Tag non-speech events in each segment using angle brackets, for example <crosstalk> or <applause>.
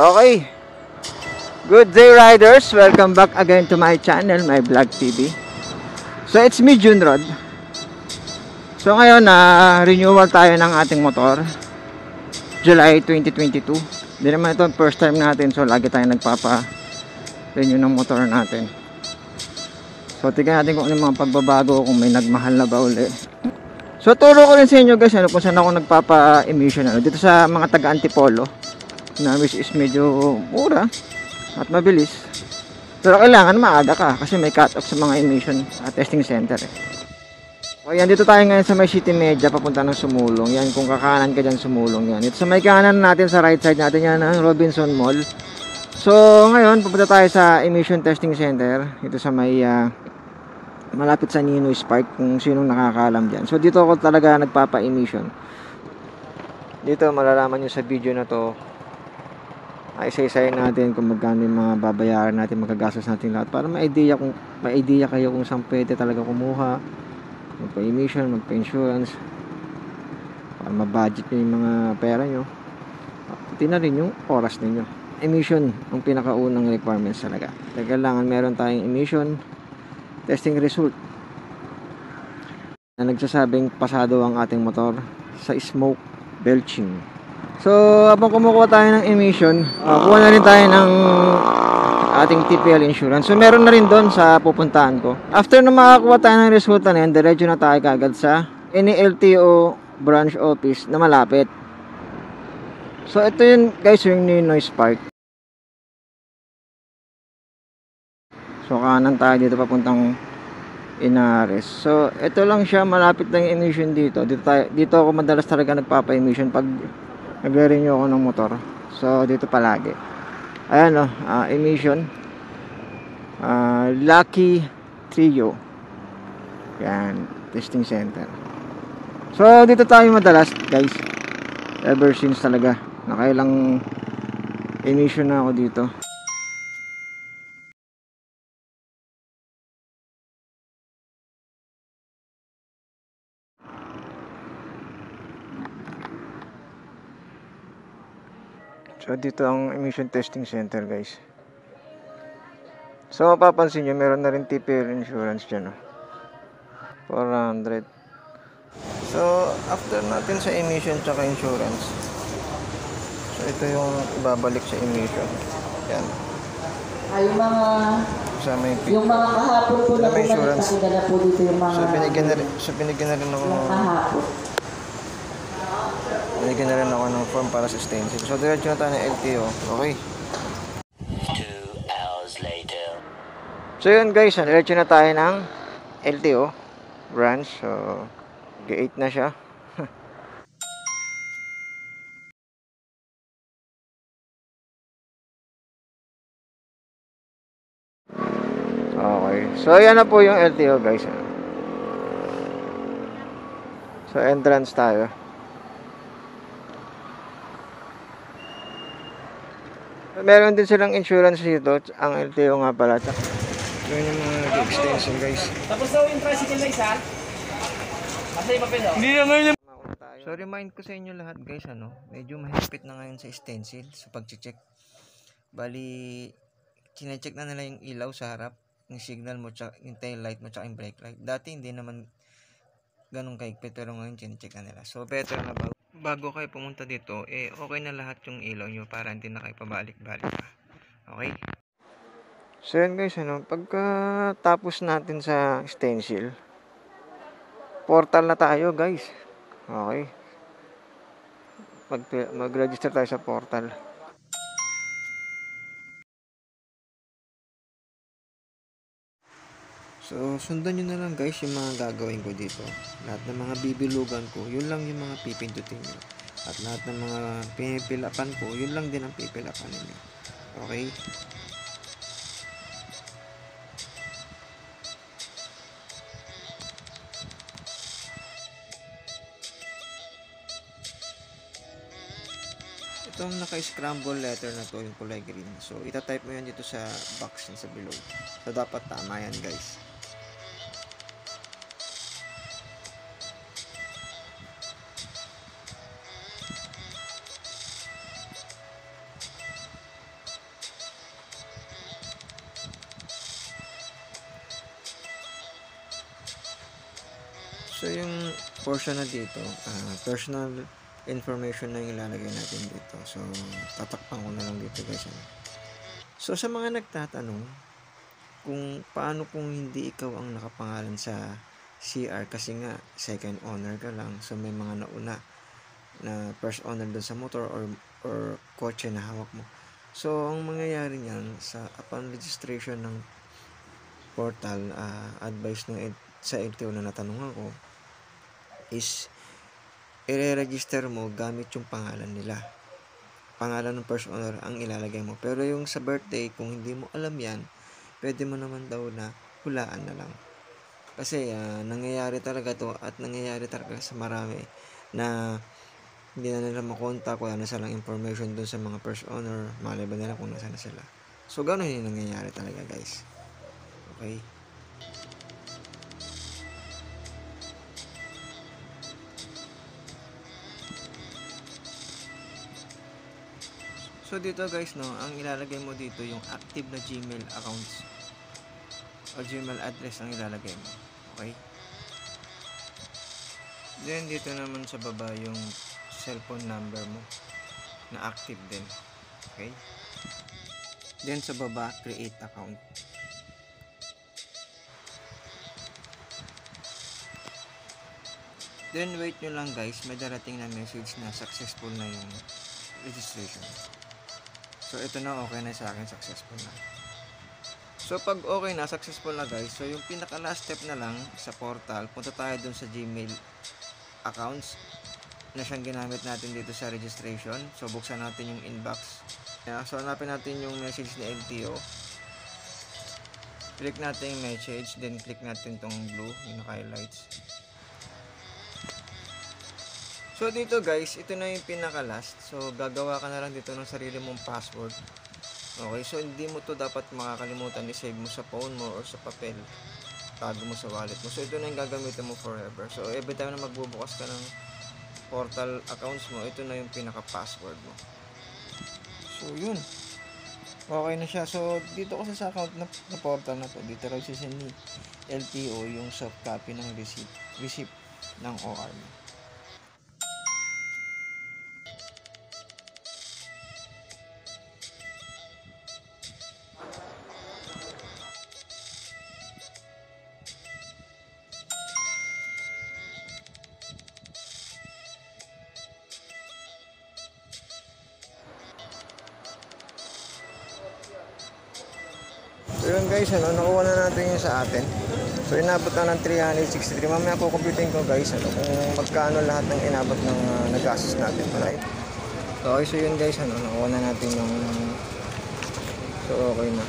Okay. Good day riders. Welcome back again to my channel, my vlog TV. So it's me Junrod. So ngayon na uh, renewal tayo ng ating motor. July 2022. Hindi naman ito first time natin so lagi tayong nagpapa renew ng motor natin. So tingnan natin kung ano mga pagbabago kung may nagmahal na ba uli. So turo ko rin sa inyo guys ano kung saan ako nagpapa-emission ano dito sa mga taga Antipolo na which is medyo mura at mabilis. Pero kailangan maaga ka kasi may cut-off sa mga emission at testing center eh. O yan, dito tayo ngayon sa may city media papunta ng Sumulong. Yan, kung kakanan ka dyan Sumulong yan. Ito sa may kanan natin sa right side natin yan ang Robinson Mall. So ngayon, pupunta tayo sa emission testing center. Ito sa may uh, malapit sa Ninoy Park kung sinong nakakaalam dyan. So dito ako talaga nagpapa-emission. Dito malalaman nyo sa video na to ay isa-isayin natin kung magkano yung mga babayaran natin, magagastos natin lahat para may idea kung may idea kayo kung saan pwede talaga kumuha. Magpa-emission, magpa-insurance para ma-budget nyo yung mga pera nyo. Pati na rin yung oras ninyo. Emission ang pinakaunang requirements talaga. Kailangan meron tayong emission testing result na nagsasabing pasado ang ating motor sa smoke belching. So, habang kumukuha tayo ng emission, uh, kuha na rin tayo ng ating TPL insurance. So, meron na rin doon sa pupuntahan ko. After na makakuha tayo ng resulta na yan, diretso na tayo kagad sa any LTO branch office na malapit. So, ito yun guys, yung new noise park. So kanan tayo dito papuntang Inares. So ito lang siya malapit lang emission dito. Dito tayo, dito ako madalas talaga nagpapa-emission pag nagre-renew ako ng motor. So dito palagi. Ayan oh, uh, emission. Uh, Lucky Trio. Yan, testing center. So dito tayo madalas, guys. Ever since talaga. Nakailang emission na ako dito. So dito ang emission testing center guys. So mapapansin nyo meron na rin TPL insurance dyan. Oh. 400. So after natin sa emission tsaka insurance. So ito yung ibabalik sa emission. Yan. Ay, yung mga sa may yung mga kahapon po na may insurance. na po dito yung mga So binigyan na rin, so binigyan na rin ako yung kahapon. Binigyan na rin ako ng form para sa stencil. So, diretso na tayo ng LTO. Okay. Two hours later. So, yun guys. Diretso na tayo ng LTO branch. So, G8 na siya. <laughs> okay. So, yan na po yung LTO guys. So, entrance tayo. Meron din silang insurance dito. Ang LTO nga pala. Yun yung mga nag-extension guys. Tapos daw yung tricycle na isa. Kasi mapin daw. Hindi naman yung... So remind ko sa inyo lahat guys ano, medyo mahigpit na ngayon sa stencil sa pag-check. Bali, chine-check na nila yung ilaw sa harap, yung signal mo, tsaka, yung tail light mo, tsaka yung brake light. Dati hindi naman ganun kahigpit pero ngayon chine-check na nila. So better na bago, bago kayo pumunta dito, eh okay na lahat yung ilaw nyo para hindi na kayo pabalik-balik pa. Okay? So yun guys, ano, pagka tapos natin sa stencil, portal na tayo guys. Okay. Mag mag-register tayo sa portal. So, sundan nyo na lang guys yung mga gagawin ko dito. Lahat ng mga bibilugan ko, yun lang yung mga pipindutin nyo. At lahat ng mga pinipilapan ko, yun lang din ang pipilapan ninyo. Okay? itong naka-scramble letter na to yung kulay green. So, itatype mo yan dito sa box sa below. So, dapat tama yan guys. So yung portion na dito, ah, personal information na yung ilalagay natin dito. So tatakpan ko na lang dito guys. ano. So sa mga nagtatanong kung paano kung hindi ikaw ang nakapangalan sa CR kasi nga second owner ka lang so may mga nauna na first owner doon sa motor or or kotse na hawak mo. So ang mangyayari niyan sa upon registration ng portal ah, advice ng sa LTO na natanungan ko is i-register mo gamit yung pangalan nila. Pangalan ng first owner ang ilalagay mo. Pero yung sa birthday, kung hindi mo alam yan, pwede mo naman daw na hulaan na lang. Kasi ah, nangyayari talaga to at nangyayari talaga sa marami na hindi na nila makontak, wala na silang information dun sa mga first owner, malay ba nila kung nasa na sila. So, gano'n yung nangyayari talaga guys. Okay? So dito guys no, ang ilalagay mo dito yung active na Gmail accounts o Gmail address ang ilalagay mo. Okay? Then dito naman sa baba yung cellphone number mo na active din. Okay? Then sa baba, create account. Then wait nyo lang guys, may darating na message na successful na yung registration. So, ito na, okay na sa akin, successful na. So, pag okay na, successful na guys, so yung pinaka last step na lang sa portal, punta tayo dun sa Gmail accounts na siyang ginamit natin dito sa registration. So, buksan natin yung inbox. Yeah, so, hanapin natin yung message ni LTO. Click natin yung message, then click natin tong blue, yung naka-highlights. So dito guys, ito na yung pinaka last. So gagawa ka na lang dito ng sarili mong password. Okay, so hindi mo to dapat makakalimutan i-save mo sa phone mo or sa papel. Tago mo sa wallet mo. So ito na yung gagamitin mo forever. So every time na magbubukas ka ng portal accounts mo, ito na yung pinaka password mo. So yun. Okay na siya. So dito kasi sa account na, na portal na to, dito raw si LTO yung soft copy ng receipt, receipt ng OR mo. Guys, ano, nakuha na natin yung sa atin. So inabot na ng 363. Mamaya ko computing ko guys, ano, kung magkano lahat ng inabot ng uh, nagastos natin. Alright? So okay, so yun guys, ano, nakuha na natin yung... So okay na.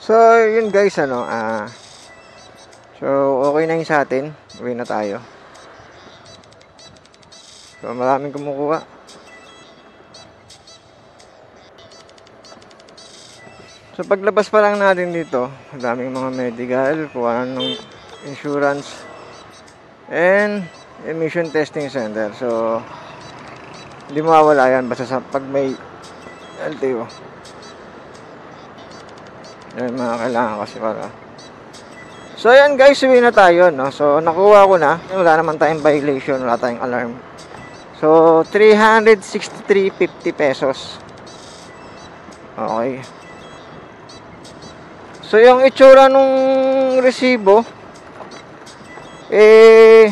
So yun guys, ano, ah... So, okay na yung sa atin. Uwi na tayo. So, maraming kumukuha. So, paglabas pa lang natin dito, daming mga medical, kuha ng insurance, and emission testing center. So, hindi mawawala yan basta sa pag may LTO. Yan mga kailangan kasi para So ayan guys, uwi na tayo no. So nakuha ko na. Wala naman tayong violation, wala tayong alarm. So 363.50 pesos. Okay. So yung itsura nung resibo eh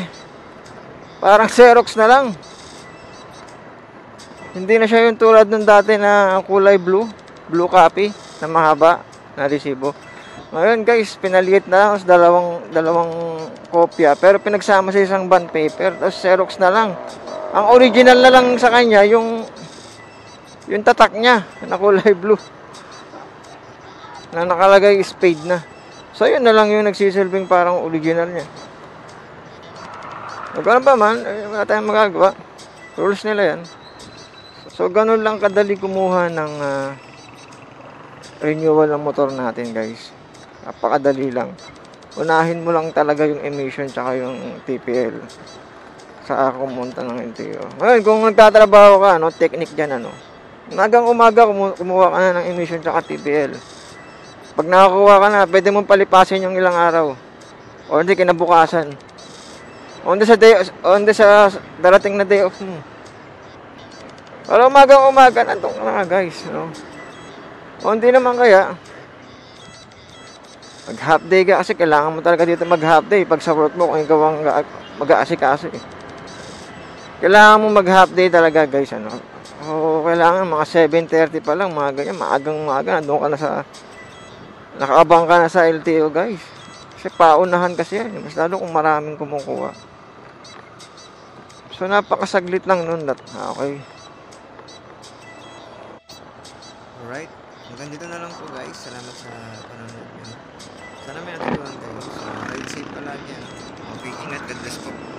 parang Xerox na lang. Hindi na siya yung tulad nung dati na kulay blue, blue copy na mahaba na resibo. Ngayon guys, pinaliit na tapos dalawang dalawang kopya pero pinagsama sa isang bond paper tapos Xerox na lang. Ang original na lang sa kanya yung yung tatak niya na kulay blue. Na nakalagay spade na. So yun na lang yung nagsisilbing parang original niya. Ganun pa man, wala tayong magagawa. Rules nila yan. So ganun lang kadali kumuha ng ah, renewal ng motor natin guys. Napakadali lang. Unahin mo lang talaga yung emission tsaka yung TPL. sa kumunta ng LTO. Ngayon, kung nagtatrabaho ka, ano, technique dyan, ano, umagang umaga, kumu- kumuha ka na ng emission tsaka TBL. Pag nakakuha ka na, pwede mong palipasin yung ilang araw. O hindi, kinabukasan. O hindi sa day, o hindi sa darating na day off mo. Para umagang umaga, nandun ka na guys, no? O hindi naman kaya, mag half day ka kasi kailangan mo talaga dito mag half day pag sa work mo kung ikaw ang mag-aasikaso eh. Kailangan mo mag half day talaga guys ano. O kailangan mga 7:30 pa lang mga ganyan, maagang maaga nandoon ka na sa nakaabang ka na sa LTO guys. Kasi paunahan kasi yan, mas lalo kung maraming kumukuha. So napakasaglit lang nun. That, ah, okay. Alright. Hanggang dito na lang po guys. Salamat sa panonood nyo. Sana may natutunan kayo. So, ride safe palagi. Ano? Okay, ingat. God bless po.